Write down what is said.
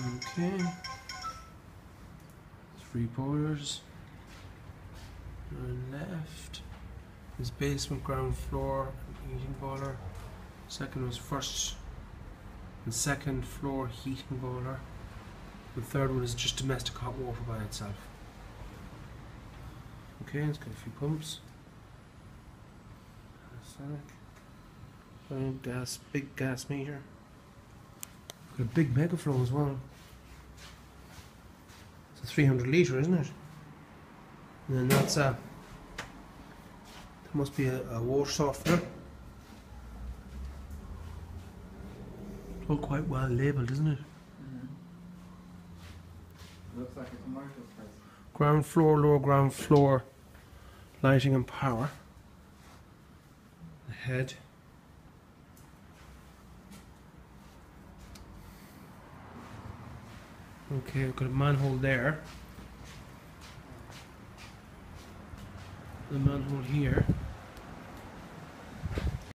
Okay. Three boilers. And left is basement, ground floor, heating boiler. Second was first and second floor heating boiler. The third one is just domestic hot water by itself. Okay, it's got a few pumps. Gas, big gas meter. A big Megaflo as well. It's a 300 litre, isn't it? And then that's a. That must be a, a water softener. All quite well labelled, isn't it? Mm. Looks like a commercial space. Ground floor, lower ground floor, lighting and power. The head. Okay, I've got a manhole there. The manhole here.